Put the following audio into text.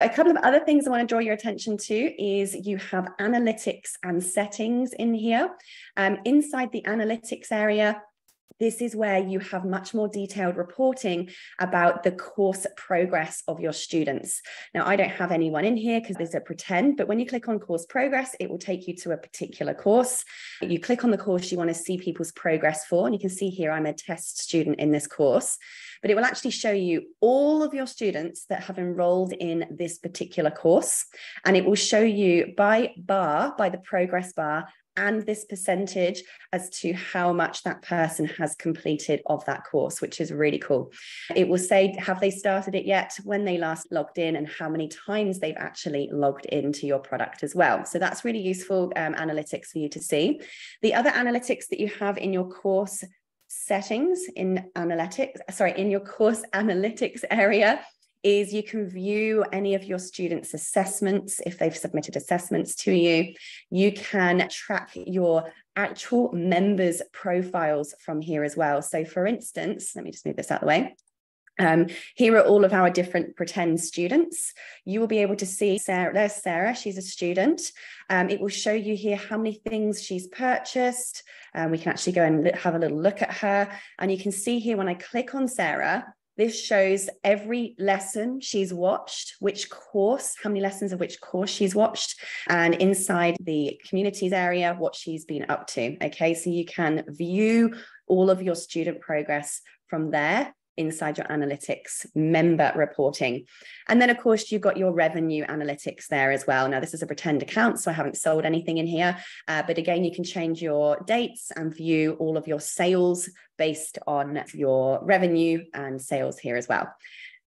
A couple of other things I want to draw your attention to is you have analytics and settings in here. Um, inside the analytics area, this is where you have much more detailed reporting about the course progress of your students. Now, I don't have anyone in here because there's a pretend, but when you click on course progress, it will take you to a particular course. You click on the course you want to see people's progress for, and you can see here I'm a test student in this course, but it will actually show you all of your students that have enrolled in this particular course. And it will show you by bar, by the progress bar, and this percentage as to how much that person has completed of that course, which is really cool. It will say, have they started it yet, when they last logged in, and how many times they've actually logged into your product as well. So that's really useful um, analytics for you to see. The other analytics that you have in your course settings in analytics, sorry, in your course analytics area is you can view any of your students' assessments if they've submitted assessments to you. You can track your actual members' profiles from here as well. So, for instance, let me just move this out of the way. Um, here are all of our different pretend students. You will be able to see Sarah. There's Sarah. She's a student. Um, it will show you here how many things she's purchased. Um, we can actually go and have a little look at her. And you can see here when I click on Sarah, this shows every lesson she's watched, which course, how many lessons of which course she's watched, and inside the communities area, what she's been up to. Okay, so you can view all of your student progress from there inside your analytics member reporting. And then, of course, you've got your revenue analytics there as well. Now, this is a pretend account, so I haven't sold anything in here. Uh, but again, you can change your dates and view all of your sales based on your revenue and sales here as well.